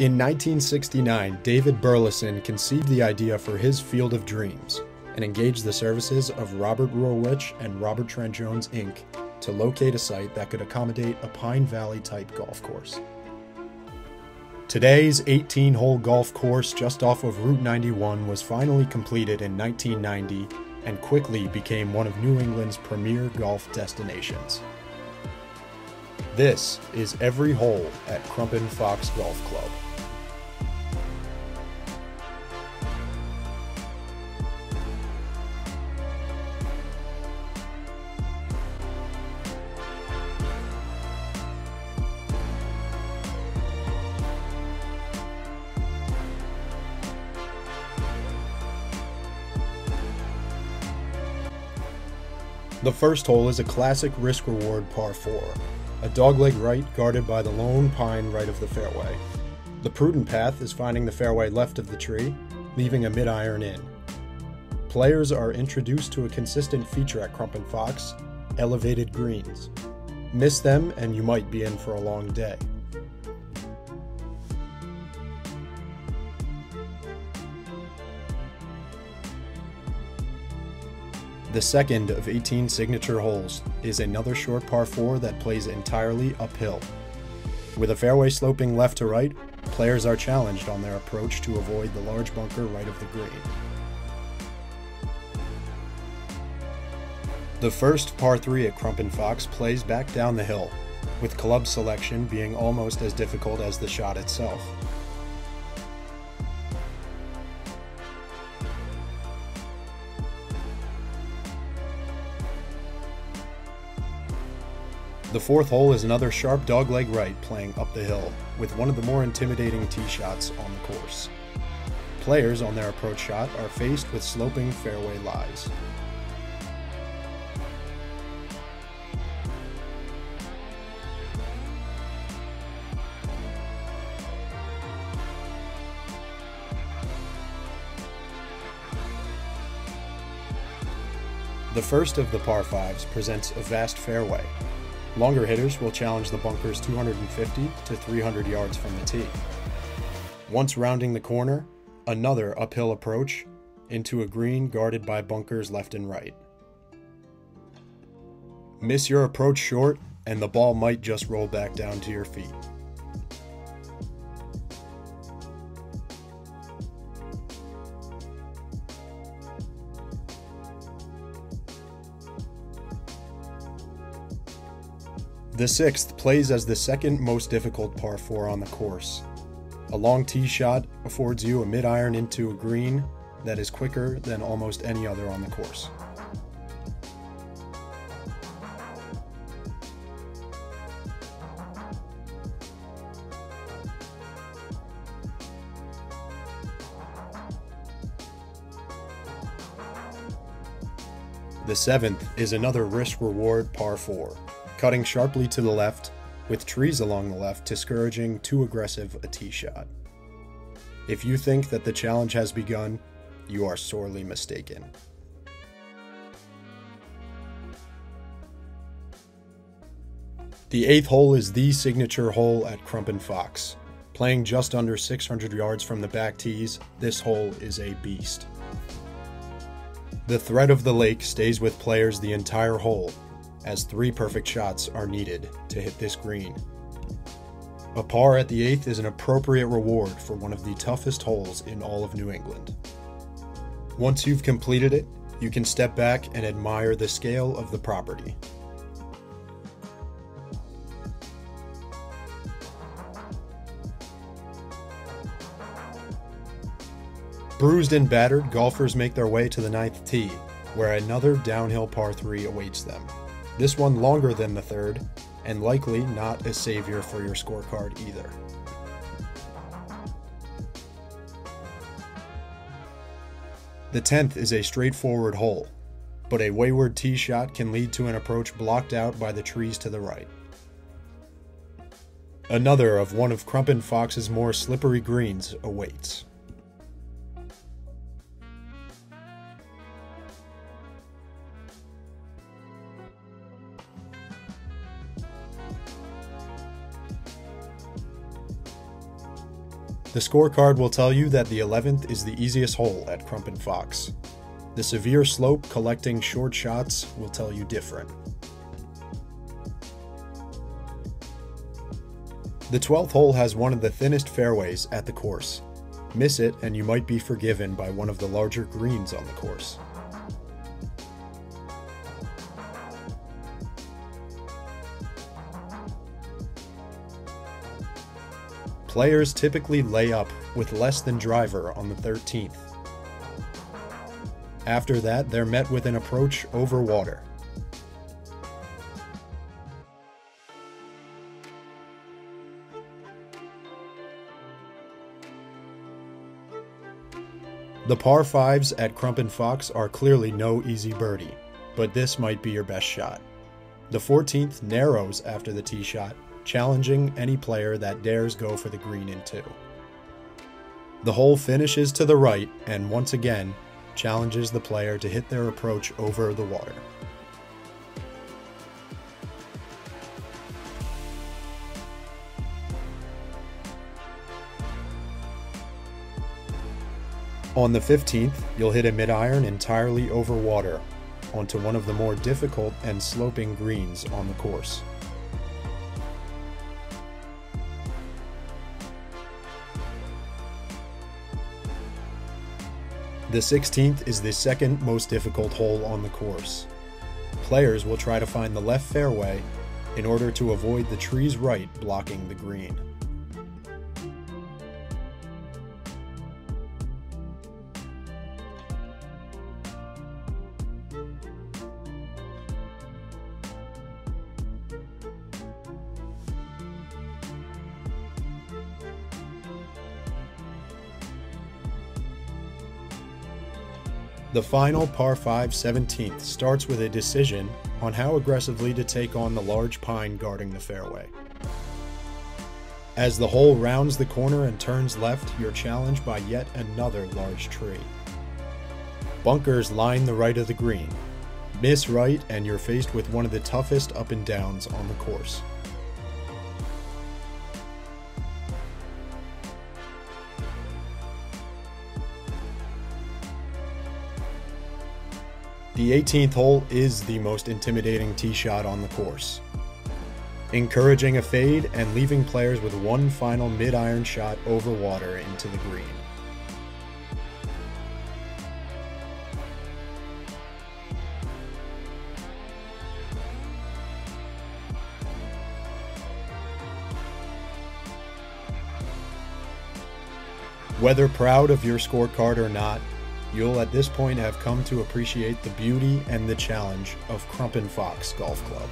In 1969, David Burleson conceived the idea for his Field of Dreams and engaged the services of Robert Rulewich and Robert Trent Jones Inc. to locate a site that could accommodate a Pine Valley type golf course. Today's 18 hole golf course just off of Route 91 was finally completed in 1990 and quickly became one of New England's premier golf destinations. This is every hole at Crumpin Fox Golf Club. The first hole is a classic risk reward par 4, a dogleg right guarded by the lone pine right of the fairway. The prudent path is finding the fairway left of the tree, leaving a mid iron in. Players are introduced to a consistent feature at Crumpin Fox elevated greens. Miss them, and you might be in for a long day. The second of 18 signature holes is another short par 4 that plays entirely uphill. With a fairway sloping left to right, players are challenged on their approach to avoid the large bunker right of the green. The first par 3 at Crumpin Fox plays back down the hill, with club selection being almost as difficult as the shot itself. The fourth hole is another sharp dogleg right playing up the hill, with one of the more intimidating tee shots on the course. Players on their approach shot are faced with sloping fairway lies. The first of the par 5s presents a vast fairway, Longer hitters will challenge the bunkers 250 to 300 yards from the tee. Once rounding the corner, another uphill approach into a green guarded by bunkers left and right. Miss your approach short, and the ball might just roll back down to your feet. The sixth plays as the second most difficult par 4 on the course. A long tee shot affords you a mid iron into a green that is quicker than almost any other on the course. The seventh is another risk reward par 4 cutting sharply to the left, with trees along the left discouraging too aggressive a tee shot. If you think that the challenge has begun, you are sorely mistaken. The eighth hole is the signature hole at Crumpin Fox. Playing just under 600 yards from the back tees, this hole is a beast. The threat of the lake stays with players the entire hole, as three perfect shots are needed to hit this green. A par at the eighth is an appropriate reward for one of the toughest holes in all of New England. Once you've completed it, you can step back and admire the scale of the property. Bruised and battered, golfers make their way to the ninth tee, where another downhill par 3 awaits them. This one longer than the third, and likely not a savior for your scorecard either. The 10th is a straightforward hole, but a wayward tee shot can lead to an approach blocked out by the trees to the right. Another of one of Crumpin Fox's more slippery greens awaits. The scorecard will tell you that the 11th is the easiest hole at Crumpin Fox. The severe slope collecting short shots will tell you different. The 12th hole has one of the thinnest fairways at the course. Miss it and you might be forgiven by one of the larger greens on the course. Players typically lay up with less than driver on the 13th. After that, they're met with an approach over water. The par 5s at Crumpin Fox are clearly no easy birdie, but this might be your best shot. The 14th narrows after the tee shot, challenging any player that dares go for the green in two. The hole finishes to the right and once again challenges the player to hit their approach over the water. On the 15th, you'll hit a mid iron entirely over water onto one of the more difficult and sloping greens on the course. The 16th is the second most difficult hole on the course. Players will try to find the left fairway in order to avoid the trees right blocking the green. The final par 5 17th starts with a decision on how aggressively to take on the large pine guarding the fairway. As the hole rounds the corner and turns left, you're challenged by yet another large tree. Bunkers line the right of the green. Miss right, and you're faced with one of the toughest up and downs on the course. The 18th hole is the most intimidating tee shot on the course. Encouraging a fade and leaving players with one final mid iron shot over water into the green. Whether proud of your scorecard or not, you'll at this point have come to appreciate the beauty and the challenge of Crumpin Fox Golf Club.